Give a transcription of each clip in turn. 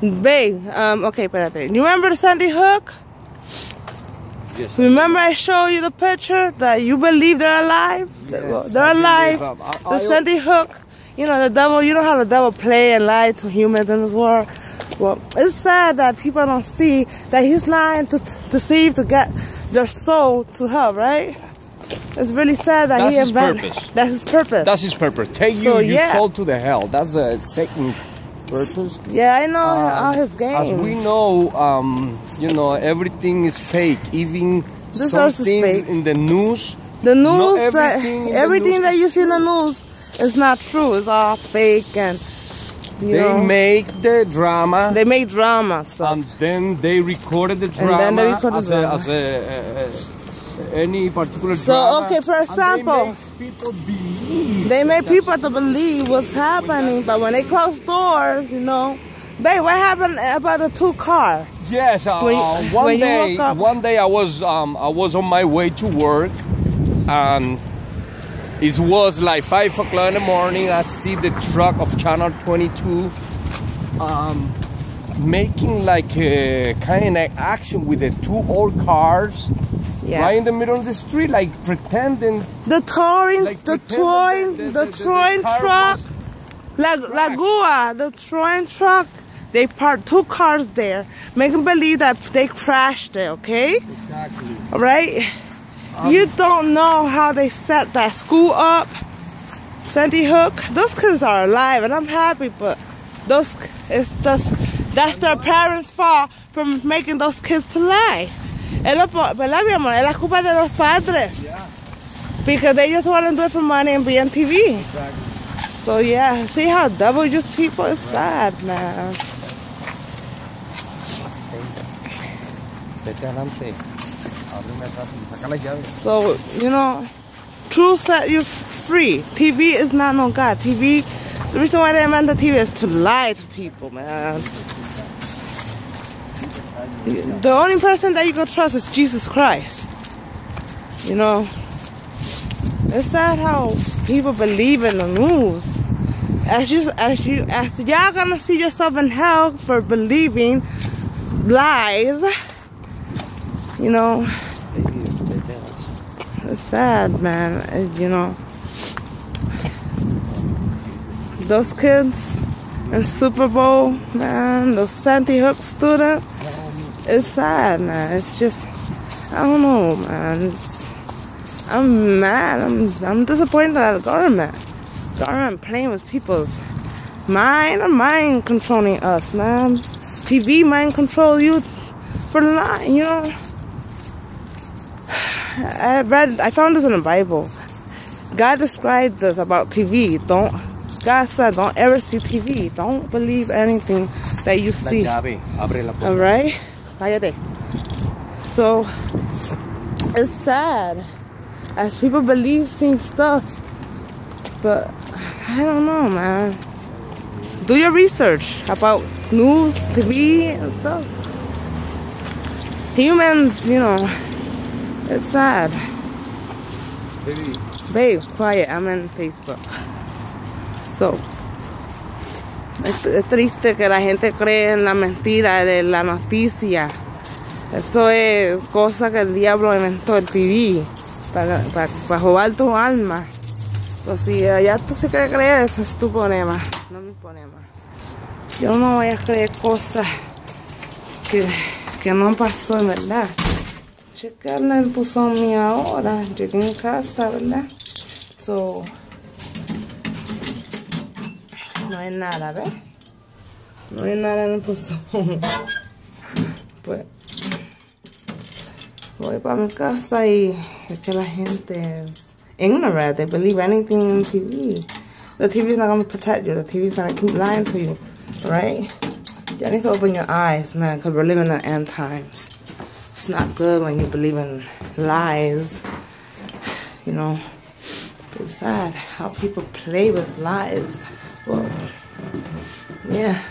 Babe, um, okay, espérate. You remember Sandy Hook? Yes. Remember I showed you the picture that you believe they're alive? Yes, they're I alive. um, I- the I- Sandy Hook, you know, the devil, you know how the devil play and lie to humans in this world? Well, it's sad that people don't see that he's lying to to deceive to get their soul to hell, right? It's really sad that That's he his invented. purpose. That's his purpose. That's his purpose. Take So, you, you yeah. soul to the hell. That's a Satan yeah, I know all his games. As we know, um, you know, everything is fake. Even This some things in the news. The news that everything in the everything news that you see in the news is not true. It's all fake and you they know make the drama, they make drama and stuff. and then they recorded the drama then they record the as, drama. A, as a, uh, any particular So, drama. okay, for example- they people believe. They make people to believe what's happening, but when they close doors, you know, babe, what happened about the two car? Yes, uh, When uh, one day, up- one day I was um, I was on my way to work, and it was like five o'clock in the morning. I see the truck of Channel 22 um, making like a kind of action with the two old cars Yeah, right in the middle of the street, like pretending the touring, like the touring, that the, touring truck, was- La, Lagua, the touring truck. They parked two cars there, making believe that they crashed it. Okay. Exactly. All right? Um, you don't know how they set that school up. Sandy Hook. Those kids are alive and I'm happy, but those it's just that's their parents' fault for making those kids to lie. Es lo, ¿verdad, mi amor? Es la culpa de los padres. Because they just want to do it for money and be on TV. So yeah, see how double use people? It's sad, man. Vete adelante. Ábreme atrás y saca la llave. So, you know, truth set you free. TV is not no God. TV, the reason why they invented TV is to lie to people, man. The only person that you can trust is Jesus Christ. You know, it's sad how people believe in the news. As you, as you, as y'all gonna see yourself in hell for believing lies. You know, it's sad, man. It- you know, those kids in Super Bowl, man, those Sandy Hook students. It's sad, man. It's just, I don't know, man. It's, I'm mad. I'm, I'm disappointed at the government. Government playing with people's mind or mind controlling us, man. TV mind control you for lying, you know. I read, I found this in the Bible. God described this about TV. Don't, God said, don't ever see TV. Don't believe anything that you see. llave. Abre la puerta. All right, cállate. So it's sad as people believe things stuff, but I don't know, man. Do your research about news, TV, and stuff. Humans, you know, it's sad. Baby. Babe, quiet. I'm in Facebook. So, es, triste que la gente cree en la mentira de la noticia. Eso es cosa que el diablo inventó el TV para, para, para robar tu alma. Pues si ya tú se creer, ese es tu problema, no mi problema. Yo no voy a creer cosas que, que no pasó en verdad. Checarle el buzón mío ahora. Llegué en casa, ¿verdad? So, no hay nada, ¿ves? No hay nada en el buzón. Pues, voy para mi casa y es que la gente es ignorant. They believe anything in TV. The TV is not to protect you. The TV is to keep lying to you, right? You need to open your eyes, man, because we're living in end times. It's not good when you believe in lies. You know, it's sad how people play with lies. Well, yeah.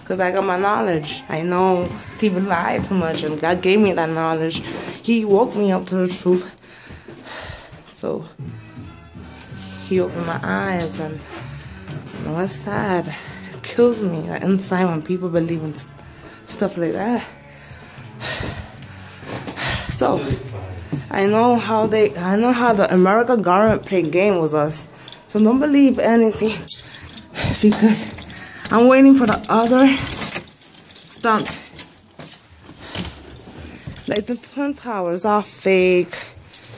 Because I got my knowledge. I know people lie too much, and God gave me that knowledge. He woke me up to the truth. So, He opened my eyes, and you No, it's sad. It kills me like, inside when people believe in stuff like that. So, I know how they, I know how the American government played game with us. So don't believe anything because I'm waiting for the other stunt. Like the Twin Towers are fake.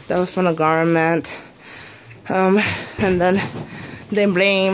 That was from the government. Um, and then they blame